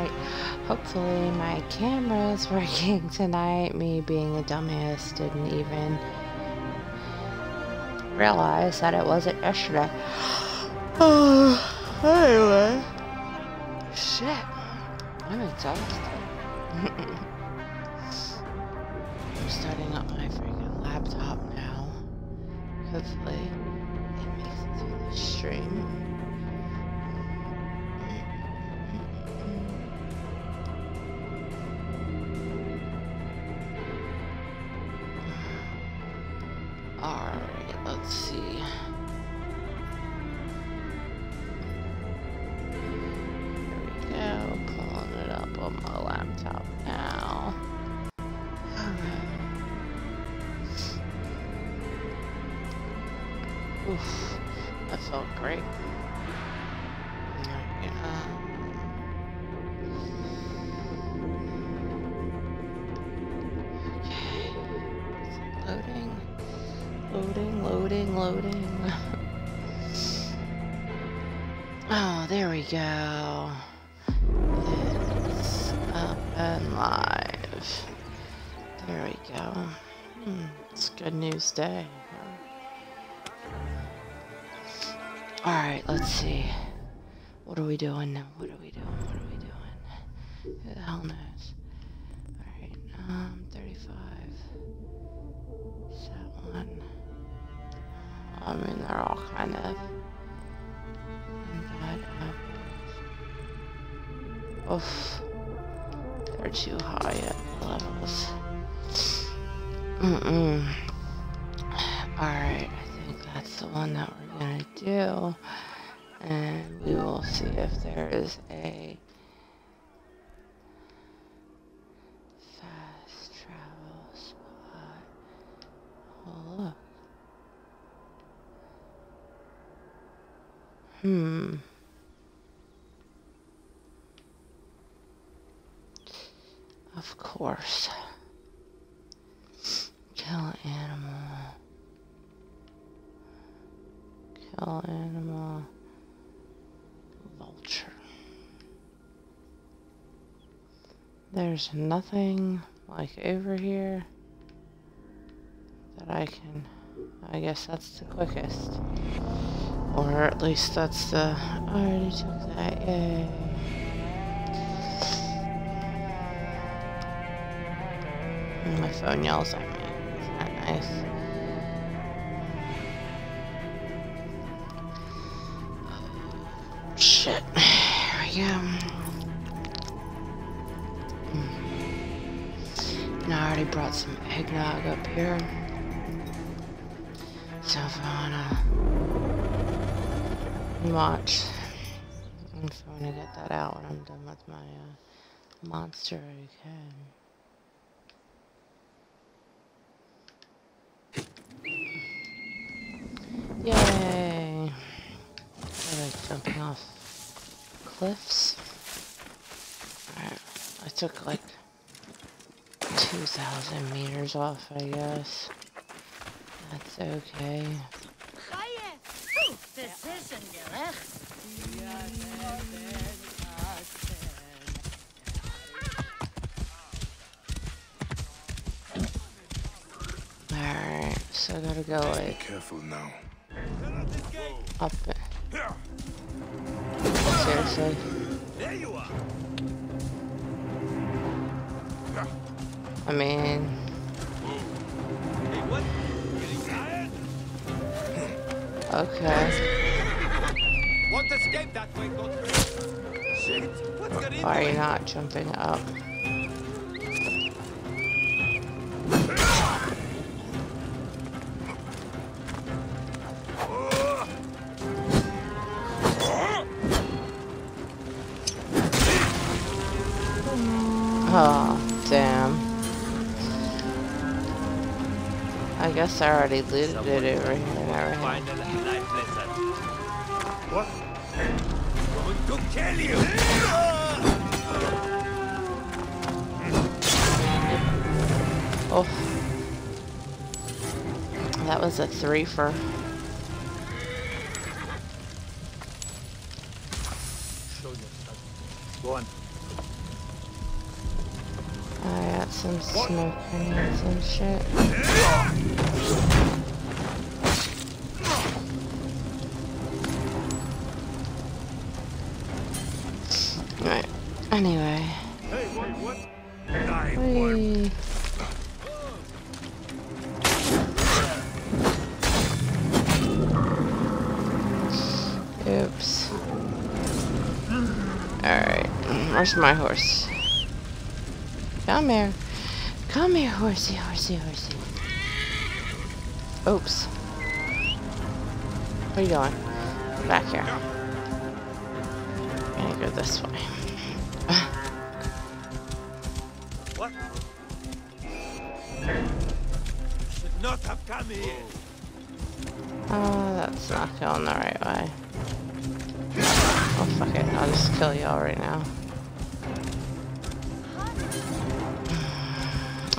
tonight. Hopefully my camera is working tonight. Me being a dumbass didn't even realize that it wasn't yesterday. Oh, anyway. Shit. I'm exhausted. I'm starting up my freaking laptop now. Hopefully it makes it through the stream. Go. It's up and live. There we go. Hmm, it's good news day. Alright, let's see. What are we doing now? What are we doing? What are we doing? Who the hell knows? Alright, um, 35. Is that one? I mean, they're all kind of Oof. They're too high at levels. Mm-mm. Alright, I think that's the one that we're gonna do. And we will see if there is a fast travel spot. Oh, look. Hmm. Of course. Kill animal. Kill animal. Vulture. There's nothing like over here that I can... I guess that's the quickest. Or at least that's the... I already took that, yay. My phone yells at me. Isn't that nice? Shit. Here we go. Brought some eggnog up here. So if I wanna watch, if I wanna get that out when I'm done with my uh, monster, I can. Yay! I like jumping off cliffs. Alright, I took like 2,000 meters off, I guess. That's okay. Alright, so I gotta go like... Be careful now. Up. Seriously? There you are. I mean. Okay. Why are you not jumping up? Guess I already looted Someone it over here. Find a life lesson. What? Going to kill you! Oh. That was a three for. show you. Go on. I got some smoke grenades and shit. Anyway. Hey, what? What? Oops. Alright. Where's my horse? Come here. Come here, horsey, horsey, horsey. Oops. Where are you going? Back here. I'm Gonna go this way. What? Should not have come here. Oh, that's not going the right way. Oh, fuck it. I'll just kill y'all right now.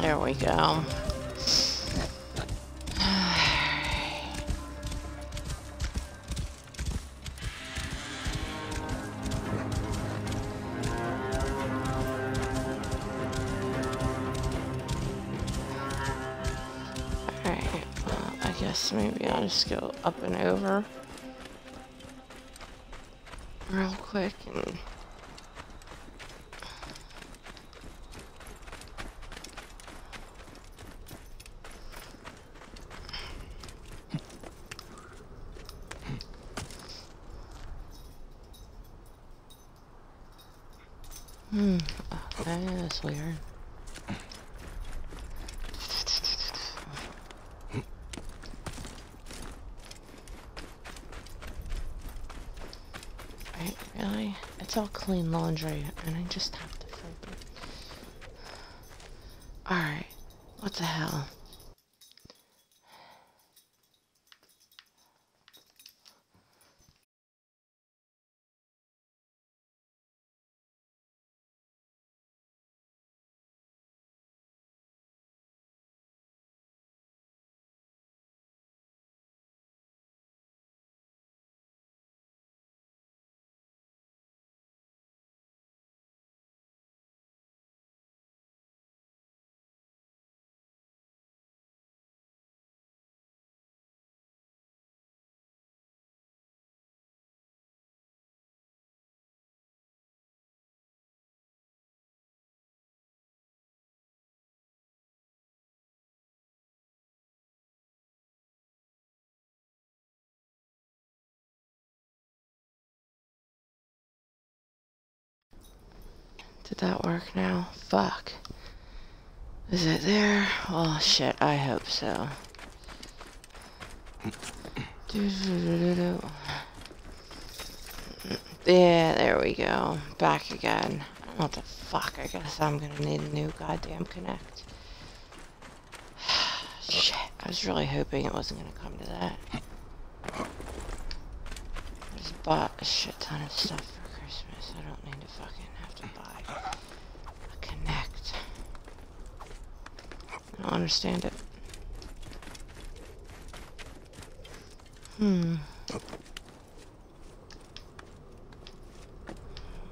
There we go. I'll just go up and over real quick and Hmm, okay, that's weird. Right, really? It's all clean laundry, and I just have to fold it. Alright, what the hell? Did that work now? Fuck. Is it there? Oh shit, I hope so. Yeah, there we go. Back again. What the fuck? I guess I'm gonna need a new goddamn Kinect. Shit, I was really hoping it wasn't gonna come to that. Just bought a shit ton of stuff for Christmas. I don't need to fucking have to buy a Kinect. I don't understand it. Hmm.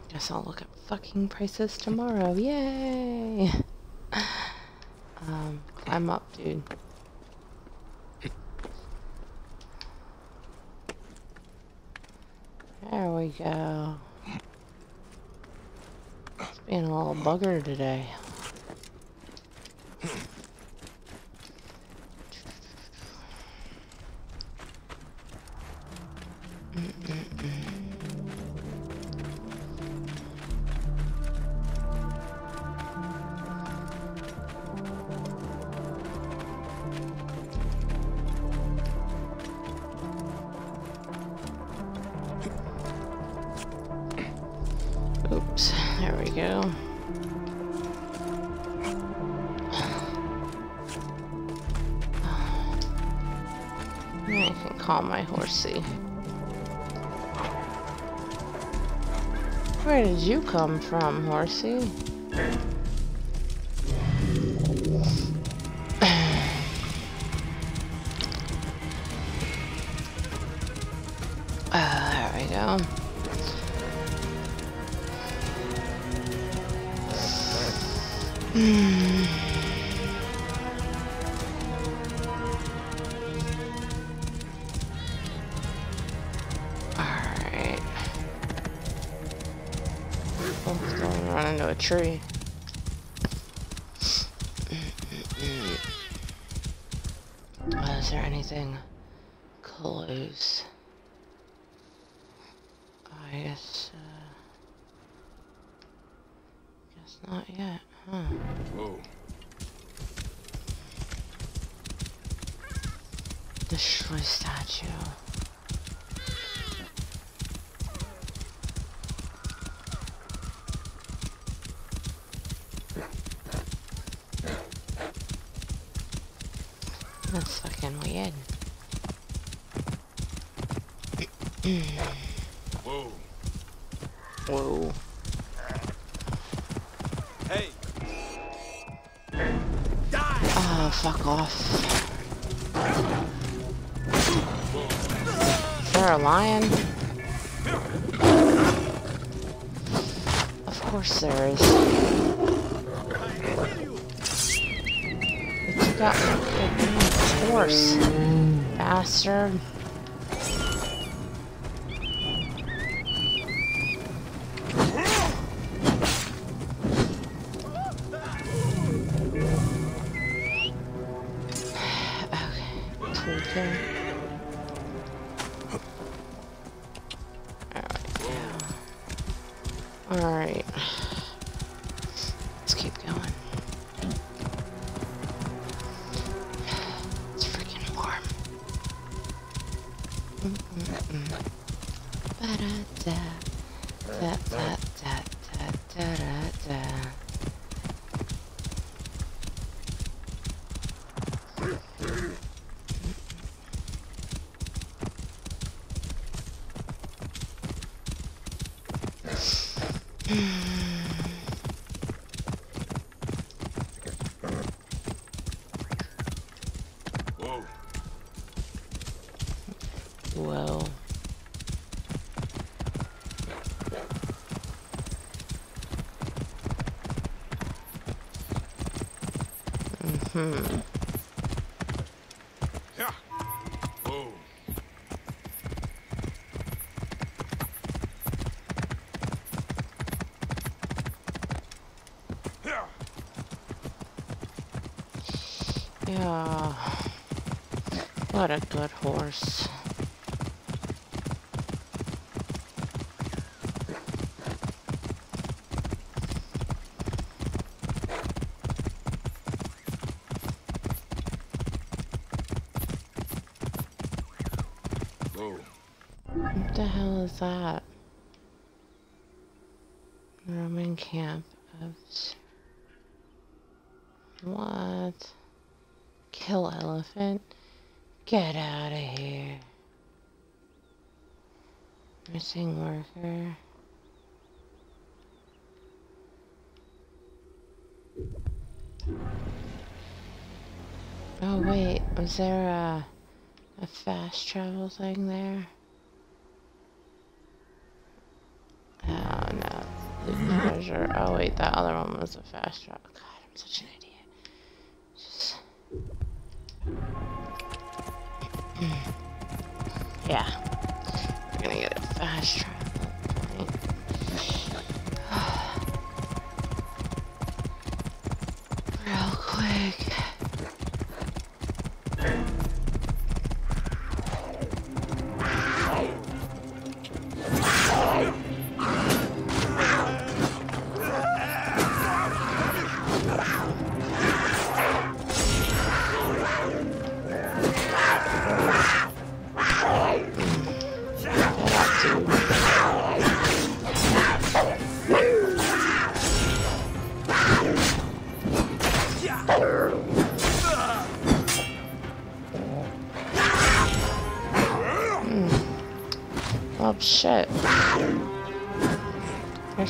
Guess I'll look at fucking prices tomorrow. Yay! Um, climb up, dude. There we go. It's being a little bugger today. Go. I can call my horsey. Where did you come from, horsey? Lion? Of course there is. But You my fucking horse, bastard. Mm-hmm. Yeah. Whoa. Yeah. Yeah. What a good horse. Whoa. What the hell is that? Roman camp of... What? Kill elephant? Get out of here. Missing worker. Oh wait, was there a a fast travel thing there? Oh no, the treasure. Oh wait, that other one was a fast travel. God, I'm such an idiot. Just yeah, we're gonna get a fast travel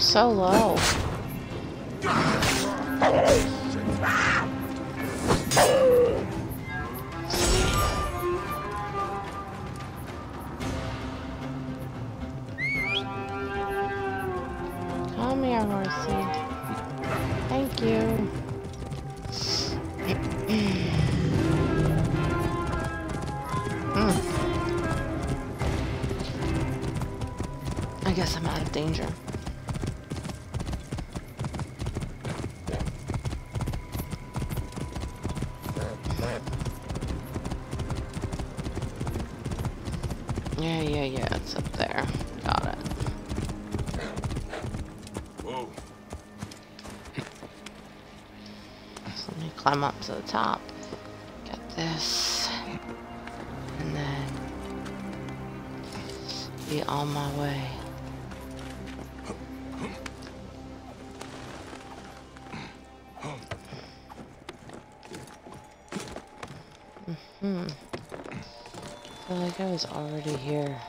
so low. Come here, horsey. Thank you. Hmm. I guess I'm out of danger. Yeah, yeah, yeah, it's up there. Got it. Whoa. So let me climb up to the top. Get this. And then be on my way. Mm hmm. I feel like I was already here.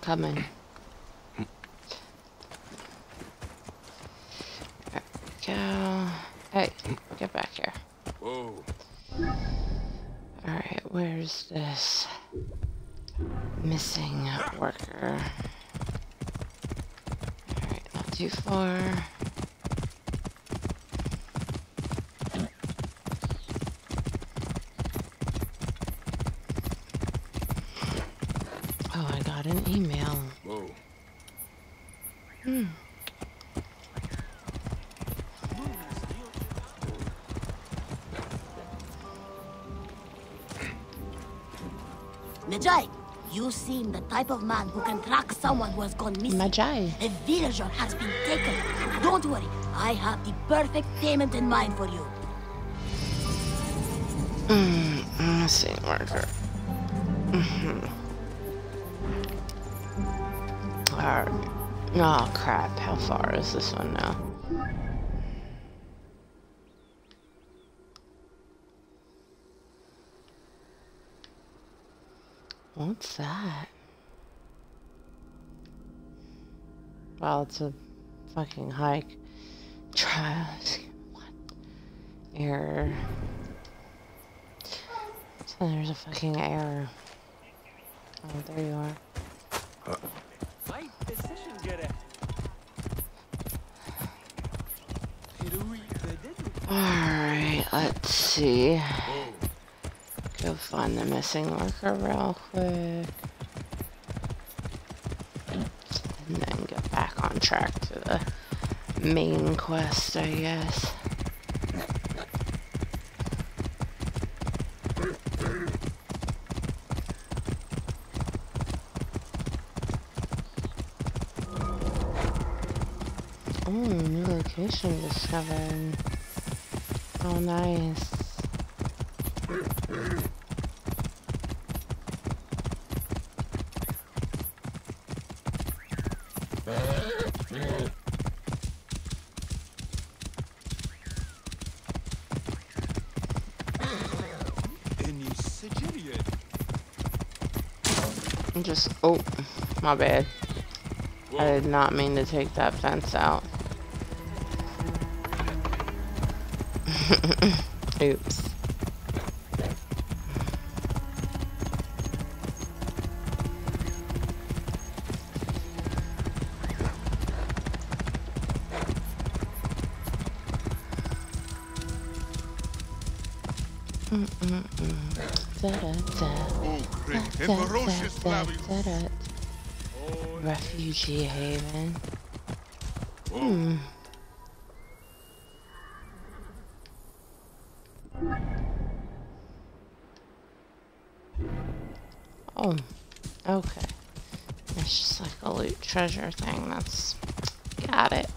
Coming. Go. Hey, get back here. Whoa. Alright, where's this missing worker? Alright, not too far. Oh, I got an email. Whoa. Hmm. Medjay, you seem the type of man who can track someone who has gone missing. Medjay. A villager has been taken. Don't worry, I have the perfect payment in mind for you. Mm, missing worker. Mm-hmm. Alright. Oh crap, how far is this one now? What's that? Well, it's a fucking hike. Try. What? Error. So there's a fucking error. Oh, there you are. Alright, let's see. Go find the missing worker real quick. And then get back on track to the main quest, I guess. Oh, new location discovered. Oh, nice. Just, oh, my bad. I did not mean to take that fence out. Da, Flavius. da, da. Refugee haven. Whoa. Hmm. Treasure thing. That's got it.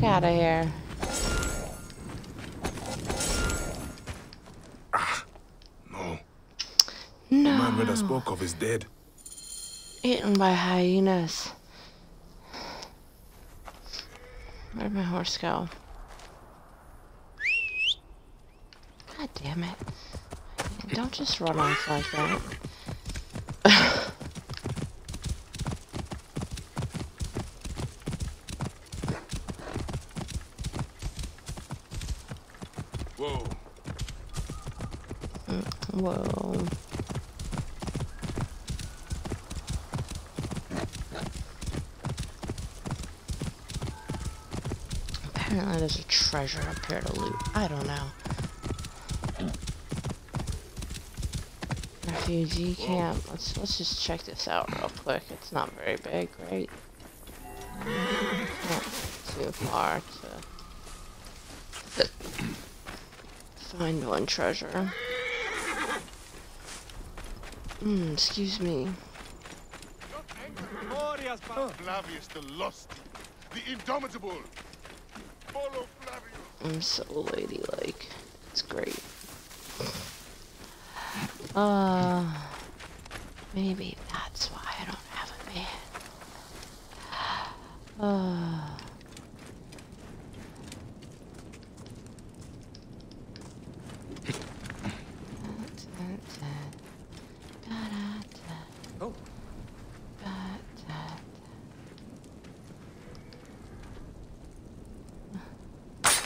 Fuck out of here. No. No. The man Reda spoke of is dead. Eaten by hyenas. Where'd my horse go? God damn it. Don't just run off like that. Whoa. Apparently there's a treasure up here to loot. I don't know. Refugee camp. Let's let's just check this out real quick. It's not very big, right? Not too far to find one treasure. Mm, excuse me. Flavius the Lusty. The Indomitable. Follow Flavius. I'm so ladylike. It's great. Uh, maybe that's why I don't have a man. Uh. Oh.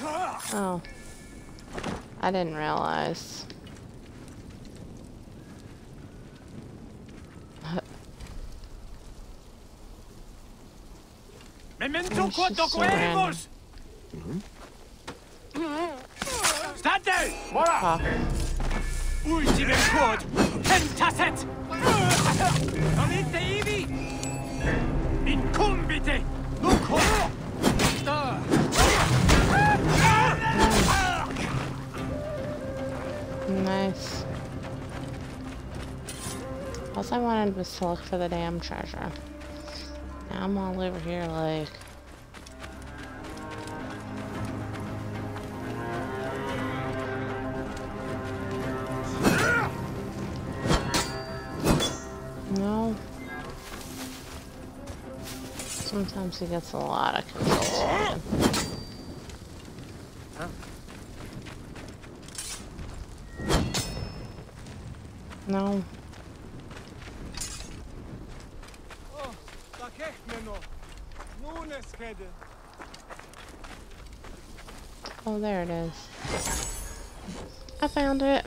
Oh. I didn't realize. Memento just so random. docueribus! Stante! Ah, Ultimem quod pentasset! Alite ibi! Incumbite! Nuco! Nice. All I wanted was to look for the damn treasure. Now I'm all over here like... No. Sometimes he gets a lot of control. No. Oh. Oh, there it is. I found it.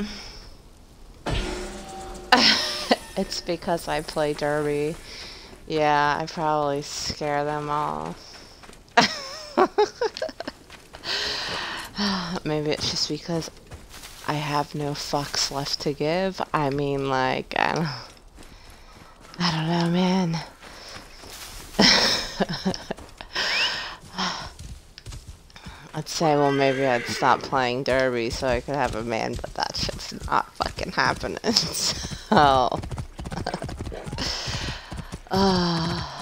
it's because I play Derby. Yeah, I probably scare them all. Maybe it's just because I have no fucks left to give. I mean, like, I don't, I don't know, man. I'd say, well, maybe I'd stop playing Derby so I could have a man, but that shit's not fucking happening. So. uh,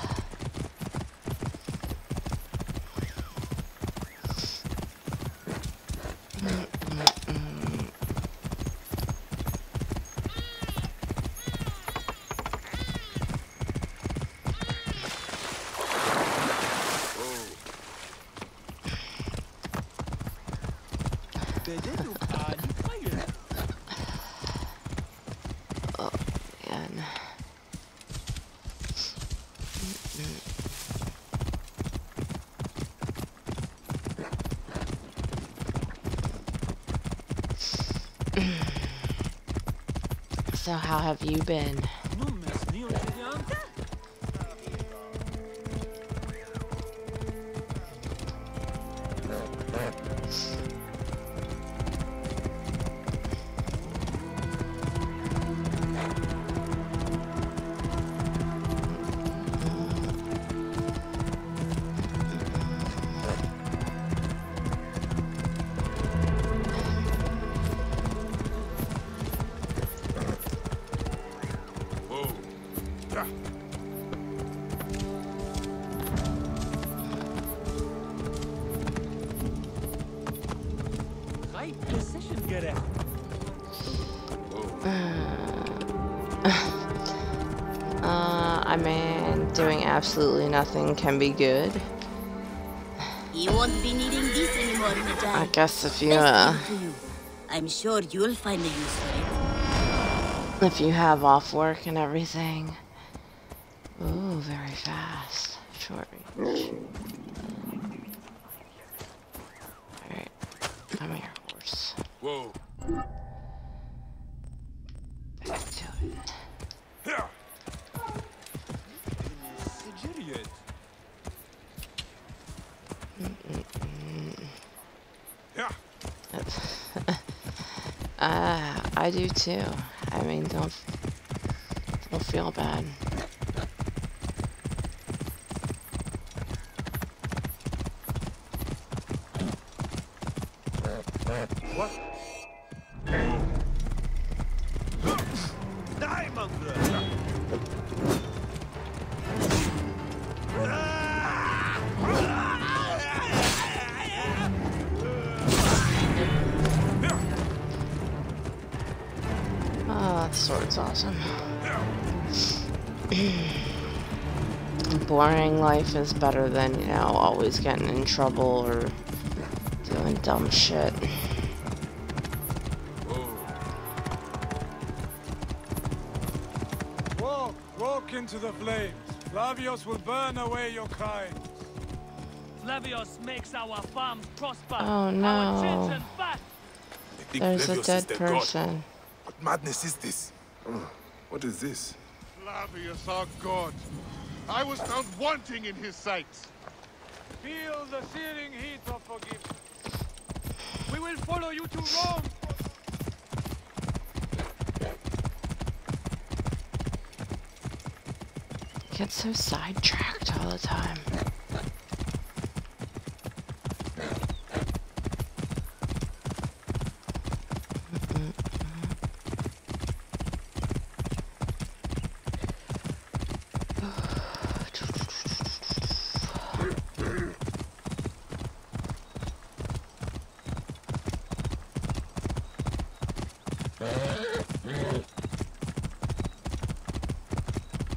Dededu ani fire. man. So how have you been? Nothing can be good. You won't be needing this anymore, I guess if you, Best uh, you. I'm sure you'll find a use for it. if you have off work and everything. Ooh, very fast. Short reach. Alright, come here, horse. Whoa. I do too. I mean, don't don't feel bad. Boring life is better than, you know, always getting in trouble or doing dumb shit. Walk, walk into the flames. Flavius will burn away your kind. Flavius makes our farms prosper. Oh, no. Our children fat. They think There's a dead is their god. person. What madness is this? Oh, what is this? Flavius, our god. I was found wanting in his sight. Feel the searing heat of forgiveness. We will follow you to Rome. Get so sidetracked all the time.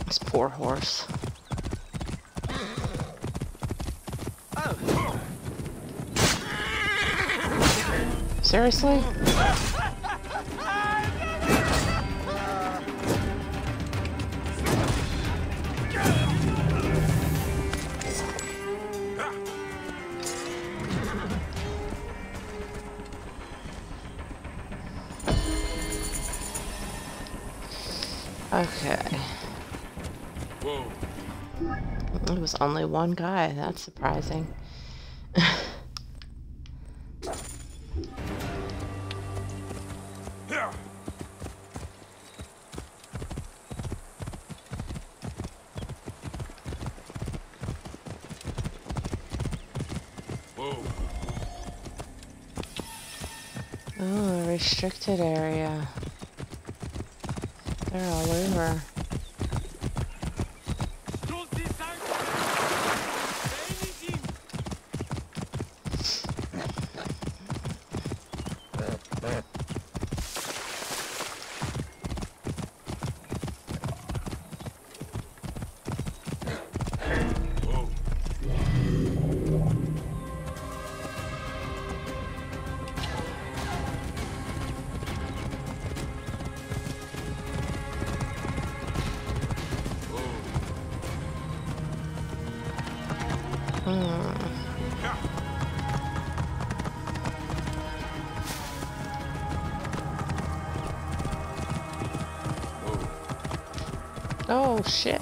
This poor horse. Seriously? Okay. Only one guy. That's surprising. Oh, restricted area. They're all over. Oh shit.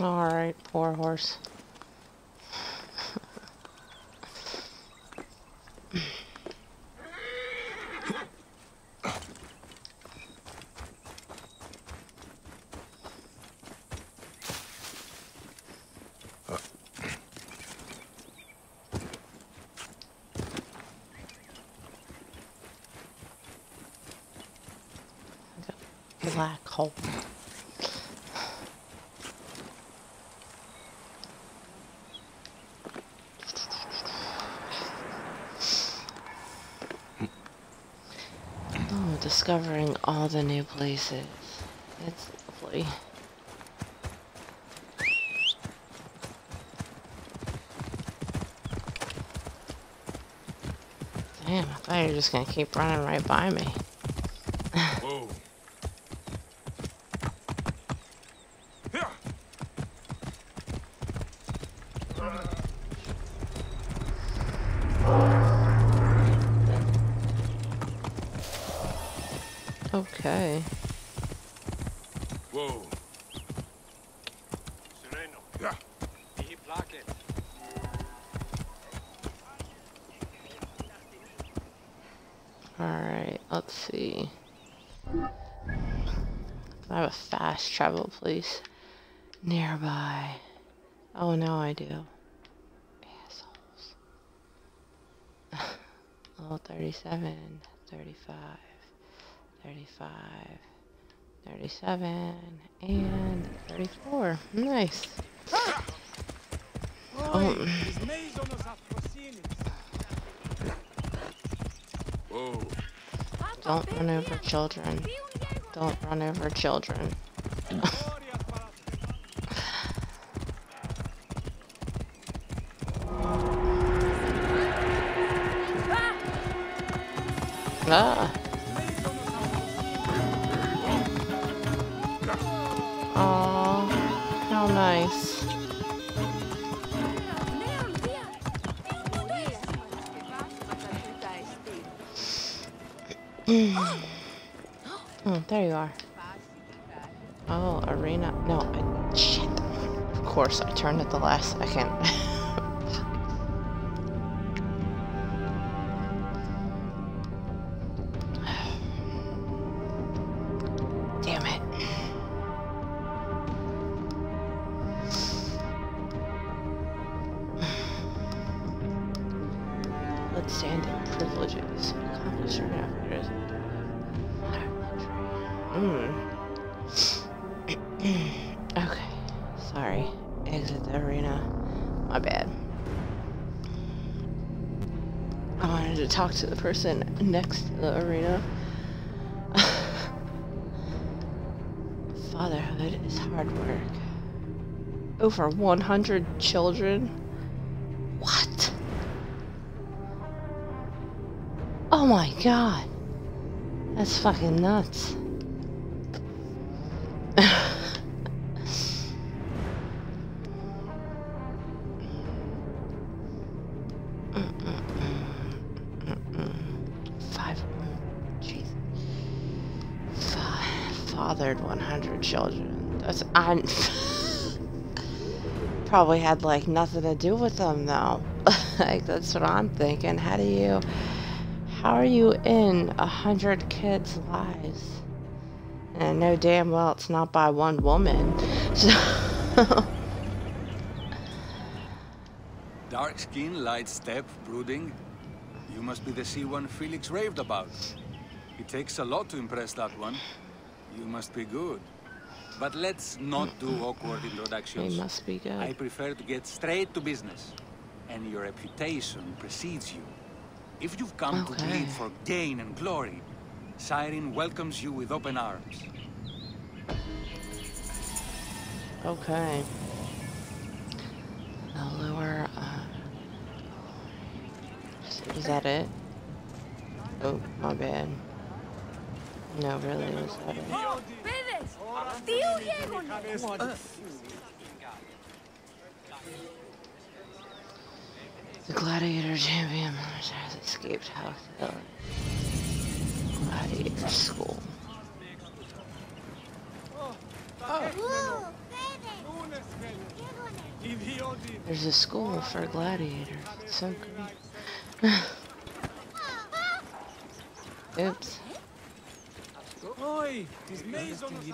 Alright, poor horse. Black hole. Oh, discovering places. It's lovely. Damn, I thought you were just gonna keep running right by me. Travel place nearby. Oh, no, I do. Assholes. Level 37, 35, 35, 37, and 34. Nice. Oh, don't run over children. Don't run over children. Ah. Aw, how nice. Oh, there you are. Course, I turned at the last second. person next to the arena. Fatherhood is hard work. Over 100 children? What? Oh my god. That's fucking nuts. Five. Fathered 100 children. That's. I. Probably had like nothing to do with them though. like that's what I'm thinking. How do you. How are you in a hundred kids' lives? And I know damn well it's not by one woman. So. Dark skin, light step, brooding. You must be the Siwan Felix raved about. It takes a lot to impress that one. You must be good. But let's not do awkward introductions. must be good. I prefer to get straight to business. And your reputation precedes you. If you've come to Okay. bleed for gain and glory, Cyrene welcomes you with open arms. Okay. The lure. Uh, is that it? Oh, my bad. No, really, it was better. The Gladiator champion has escaped Hawktail Gladiator School. Oh. There's a school for gladiators. It's so great. Oops. Oi, tis maison os.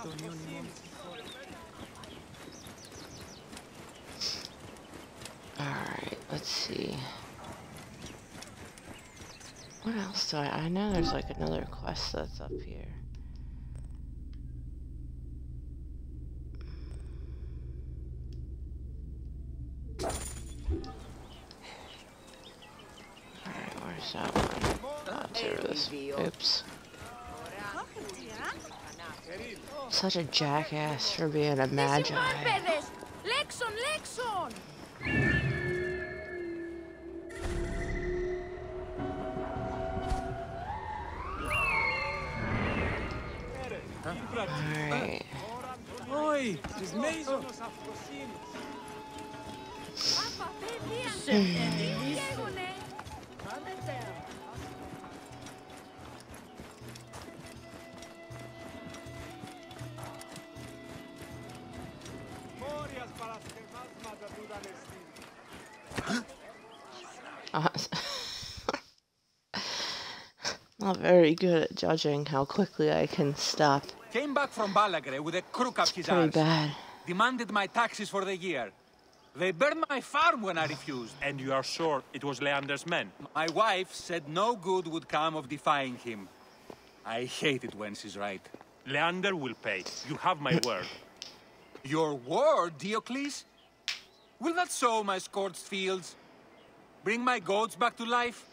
Alright, let's see. What else do I... I know there's like another quest that's up here. Alright, where's that one? It's over this. Oops. Such a jackass for being a magi. Lexon, Lexon! Alright. Hmm. Oi, Not very good at judging how quickly I can stop. Came back from Balagrae with a crook up his Pretty arse. bad. Demanded my taxes for the year. They burned my farm when I refused. And you are sure it was Leander's men? My wife said no good would come of defying him. I hate it when she's right. Leander will pay. You have my word. Your word, Diocles? Will that sow my scorched fields? Bring my goats back to life?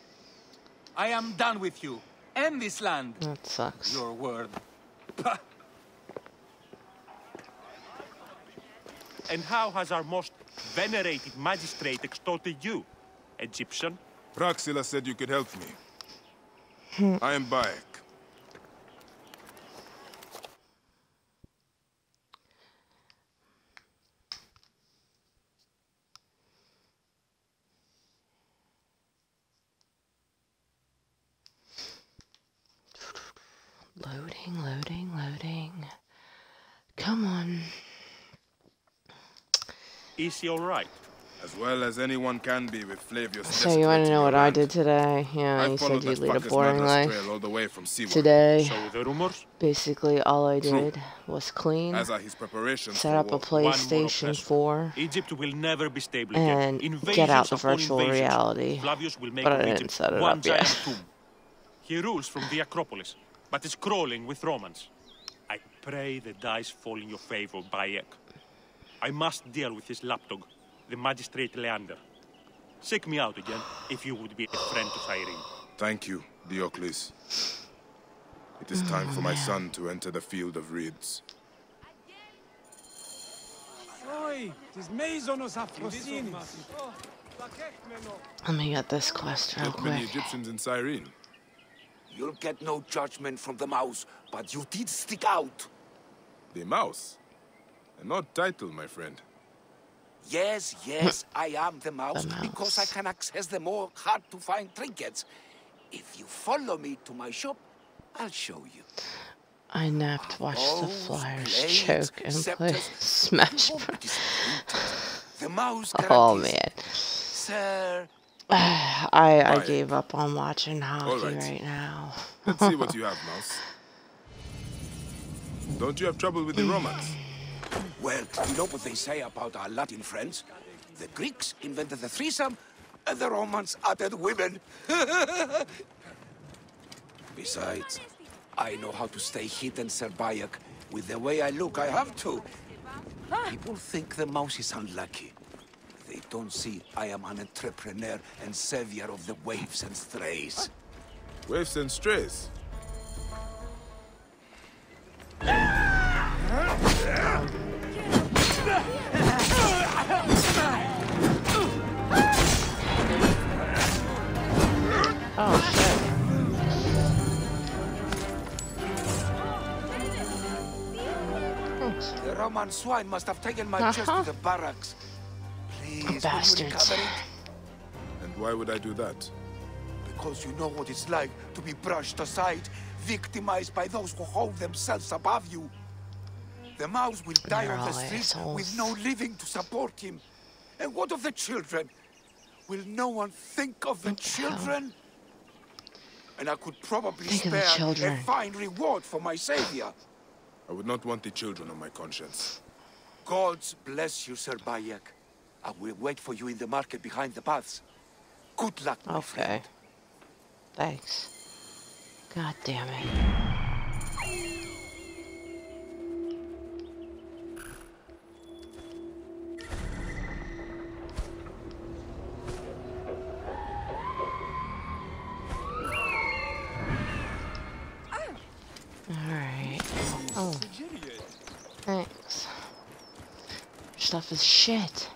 I am done with you. End this land. That sucks. Your word. And how has our most venerated magistrate extorted you? Egyptian? Praxila said you could help me. Hmm. I am Bayek. Loading, loading, loading. Come on. Is he alright? As well as anyone can be with Flavius. So you want to know what I did today? Yeah, I you said you'd lead a boring murderous life. all the way from Seaward. Today, So the rumors? basically all I True. did was clean, As are his preparations set up a PlayStation 4, Egypt will never be stable and again. get out the virtual reality. Flavius will make But I didn't set it up yet. giant tomb. He rules from the Acropolis, but is crawling with Romans. I pray the dice fall in your favor, Bayek. I must deal with his lapdog, the magistrate Leander. Seek me out again, if you would be a friend to Cyrene. Thank you, Diocles. It is oh, time for my son to enter the field of reeds. Oi, tis maison os afrosinis. Oh, lakechmeno. Let me get this quest real Not many. Egyptians in Cyrene. You'll get no judgment from the mouse, but you did stick out. The mouse. An odd title, my friend. Yes, yes, I am the mouse, The because I can access the more hard-to-find trinkets. If you follow me to my shop, I'll show you. I napped, watched the Flyers blades, choke, and play. Smash You Bros. won't be disappointed. The mouse Oh guarantees- man, Sir, I I Quiet. gave up on watching hockey right. right now. Let's see what you have, mouse. Don't you have trouble with the hmm. Romans? well, you know what they say about our Latin friends? The Greeks invented the threesome, and the Romans added women. Besides, I know how to stay hidden, Sir Bayek. With the way I look, I have to. Ah. People think the mouse is unlucky. They don't see I am an entrepreneur and savior of the waves and strays. Waves and strays. Oh shit. The Roman swine must have taken my chest Uh-huh. to the barracks. Please, will you Bastards. And Why would I do that? Because you know what it's like to be brushed aside, victimized by those who hold themselves above you. The mouse will die They're on the all street with no living to support him. And what of the children? Will no one think of the What the hell? children? And I could probably Think spare a children. fine reward for my savior. I would not want the children on my conscience. Gods bless you, Sir Bayek. I will wait for you in the market behind the paths. Good luck, my Okay. friend. Thanks. God damn it. Alright. Oh, thanks. Stuff is shit.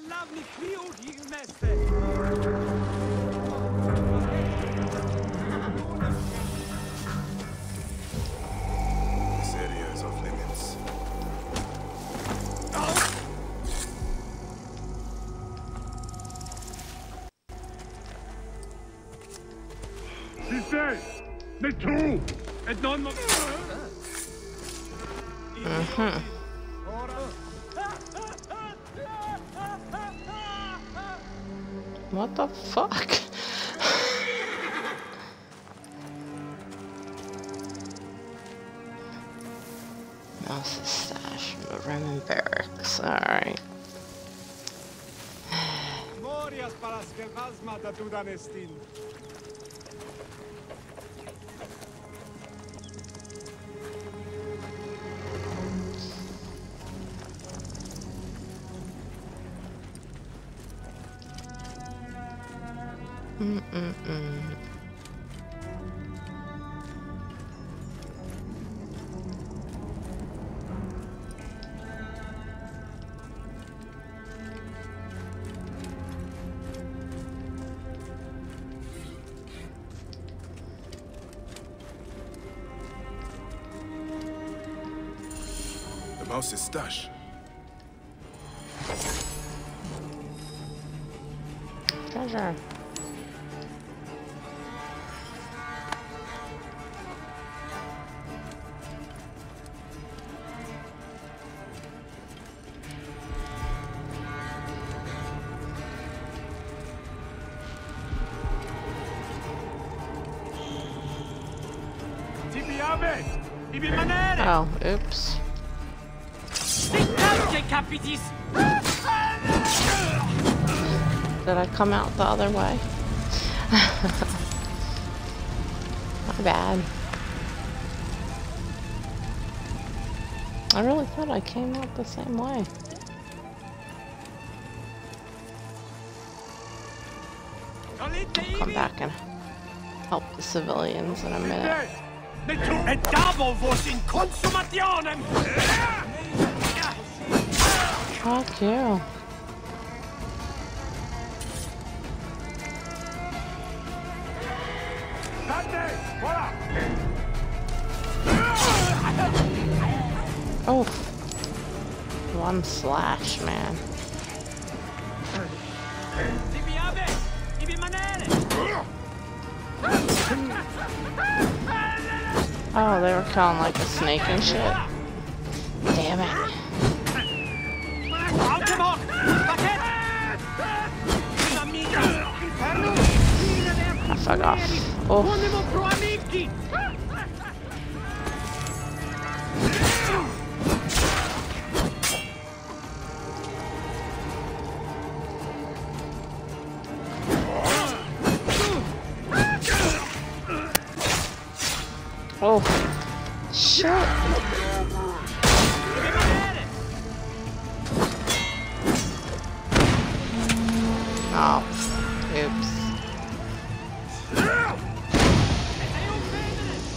si je lavni kriug jih tudanestin. Mm-mm-mm. The mouse's stash. Treasure. Tibi abe, ibi manere. Oh, oops. Capitis. Did I come out the other way? My bad. I really thought I came out the same way. Tolite Come back and help the civilians in a minute. Fuck voilà. Oh. One slash, man. Oh, they were killing like a snake and shit. Off.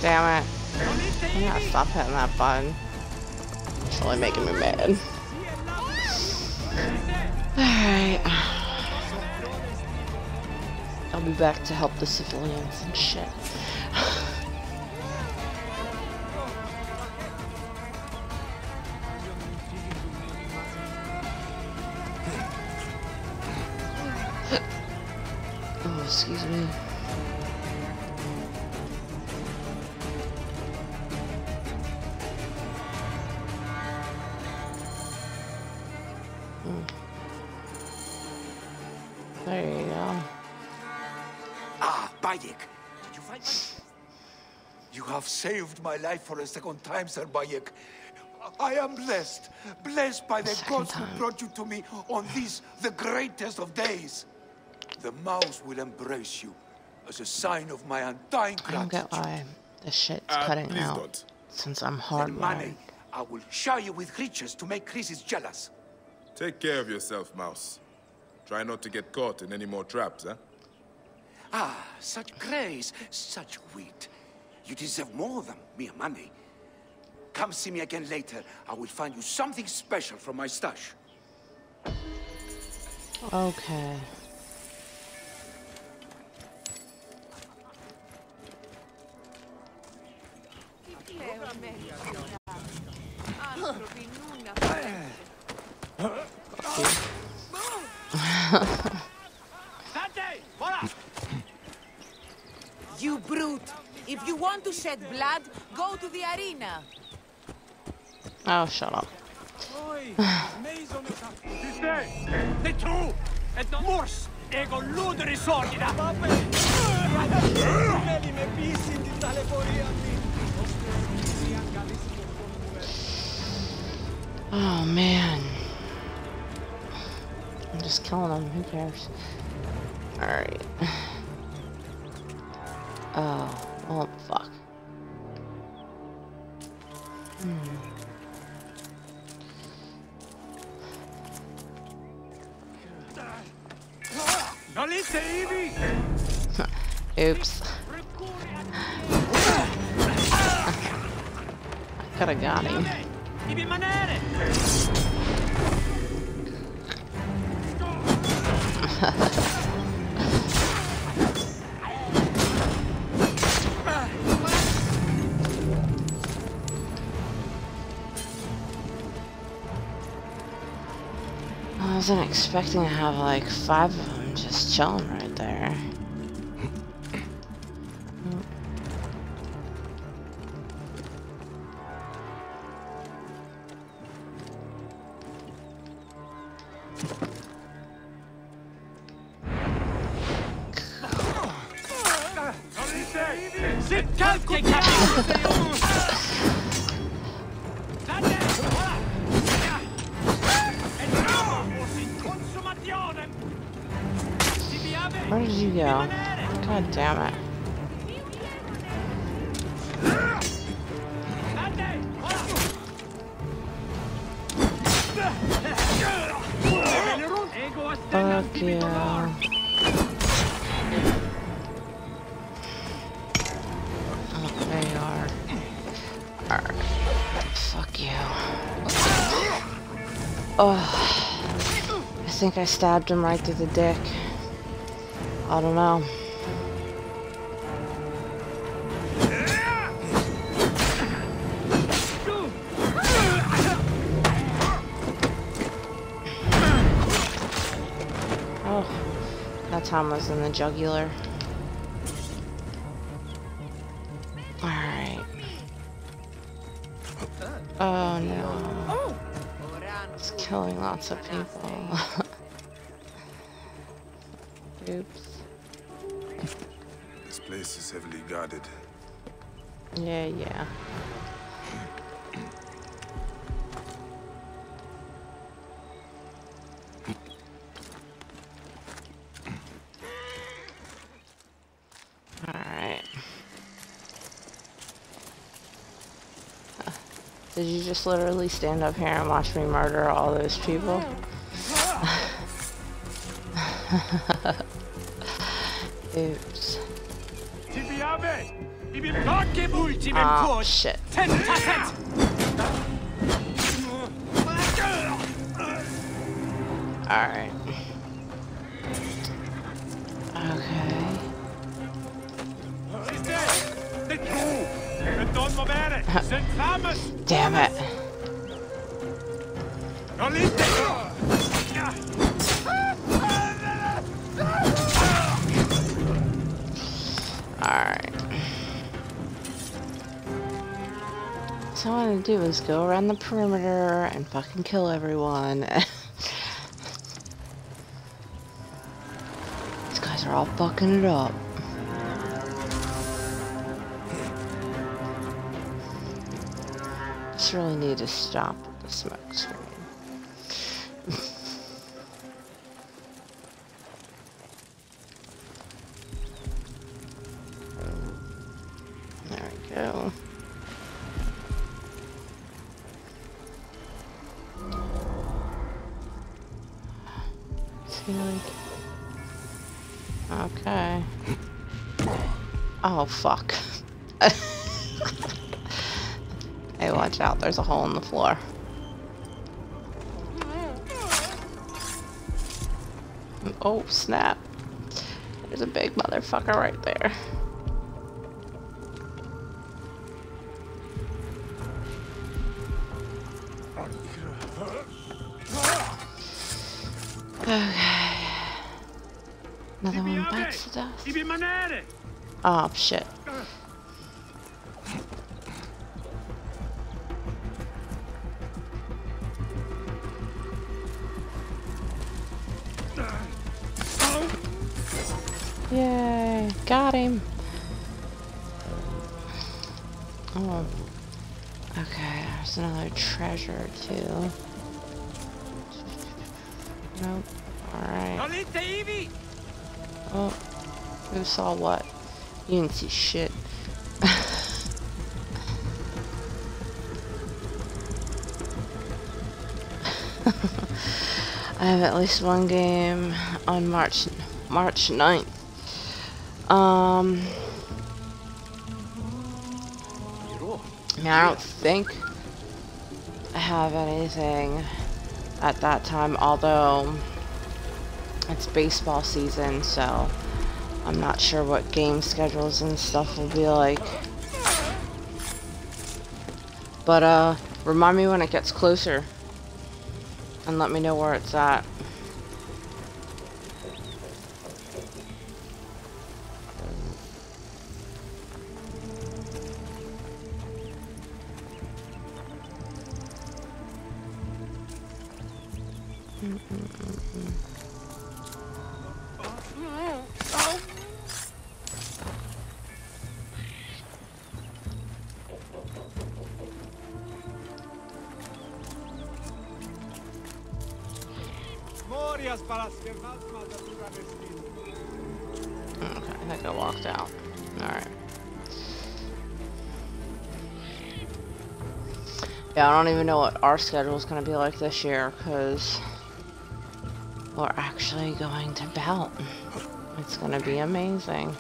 Damn it. I gotta stop hitting that button. It's really making me mad. Alright. I'll be back to help the civilians and shit. Saved my life for a second time, Sir Bayek. I am blessed, blessed by the gods time. who brought you to me on this, the greatest of days. The mouse will embrace you as a sign of my undying I don't get why the shit's Uh, cutting out don't. since I'm Then, hardwired. Mane, I will shower you with riches to make Croesus jealous. Take care of yourself, Mouse. Try not to get caught in any more traps, huh? Ah, such grace, such wit. You deserve more than mere money. Come see me again later. I will find you something special from my stash. Okay. You brute! If you want to shed blood, go to the arena. Oh, shut up. Det tro! Et mors! Ego luderi sordida! Oh, man. I'm just killing them. Who cares? Alright. Oh, well, fuck. Hmm. Oops. I could have got him. wasn't expecting to have like five of them just chilling right there. Fuck you. Oh. I think I stabbed him right through the dick. I don't know. Oh, that time was in the jugular. Lots of people. Oops. This place is heavily guarded. Yeah, yeah. Did you just literally stand up here and watch me murder all those people? Oops. Oh, shit. Alright. Damn it. Alright. So all I want to do is go around the perimeter and fucking kill everyone. These guys are all fucking it up. Just really need to stop the smoke screen. There we go. See, like... Okay. Oh, fuck. Watch out. There's a hole in the floor. Oh, snap. There's a big motherfucker right there. Okay. Another one bites the dust. Oh, shit. Oh, who saw what? You didn't see shit. I have at least one game on March March 9th. Um, I don't think I have anything at that time, although it's baseball season, so I'm not sure what game schedules and stuff will be like. But, uh, remind me when it gets closer. And let me know where it's at. Even know what our schedule is going to be like this year, because we're actually going to Belt. It's going to be amazing.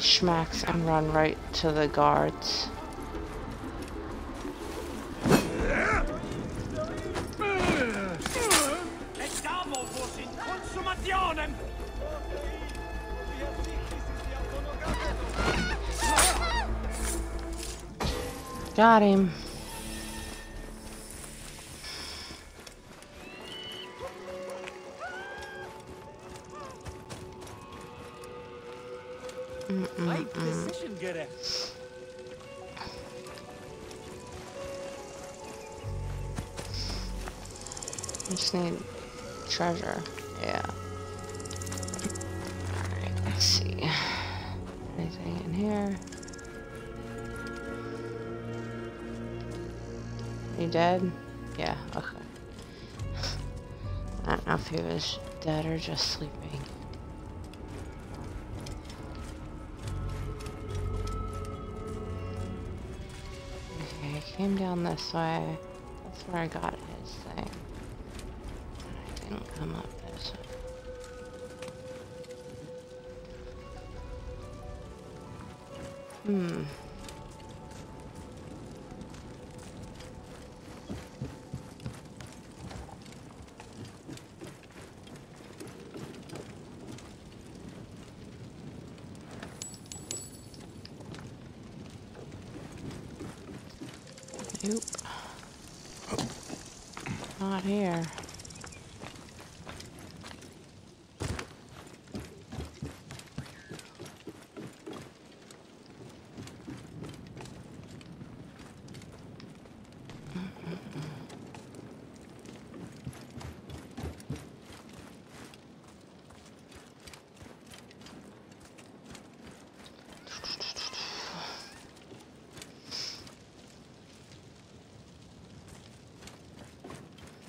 Schmacks and run right to the guards. Got him. Treasure. Yeah. Alright, let's see. Anything in here? You dead? Yeah, okay. I don't know if he was dead or just sleeping. Okay, I came down this way. That's where I got thing. Come up this way. Hmm. Nope. Not here.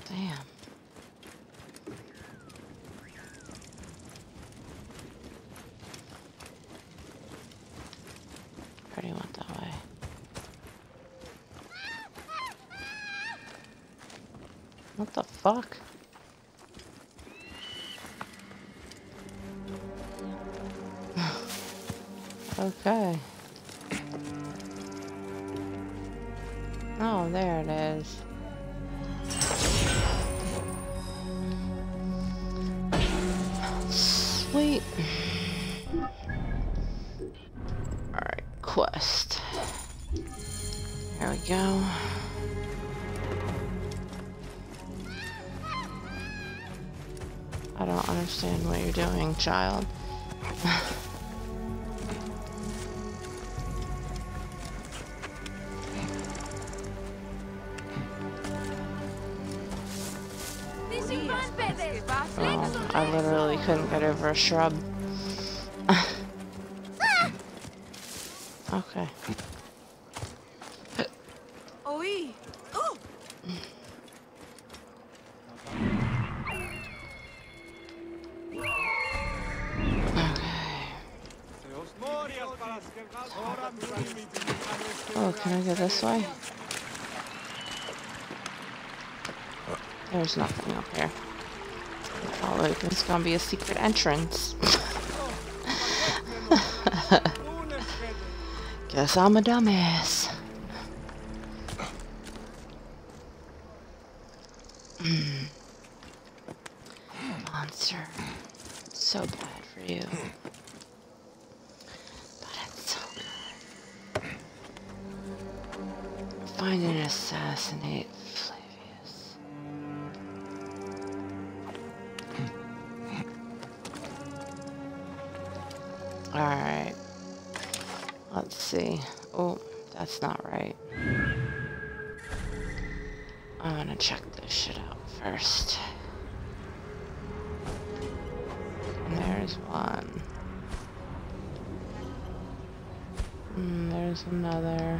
Damn. Already went that way. What the fuck? okay. Oh, there it is. Understand what you're doing, child. Oh, I literally couldn't get over a shrub. It's gonna be a secret entrance. Guess I'm a dumbass. Monster. So bad for you. But it's so good. Find and assassinate that's not right. I'm gonna check this shit out first. There's one. Mm, there's another.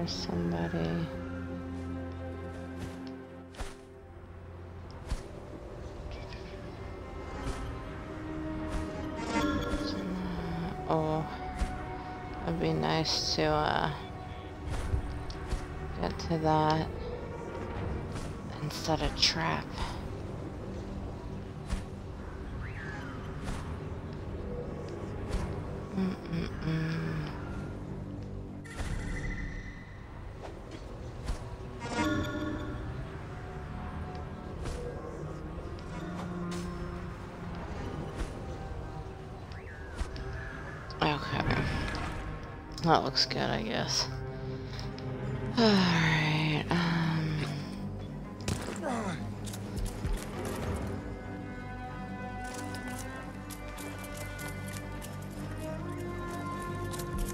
There's somebody. Oh, it'd be nice to uh, get to that set a trap. That looks good, I guess.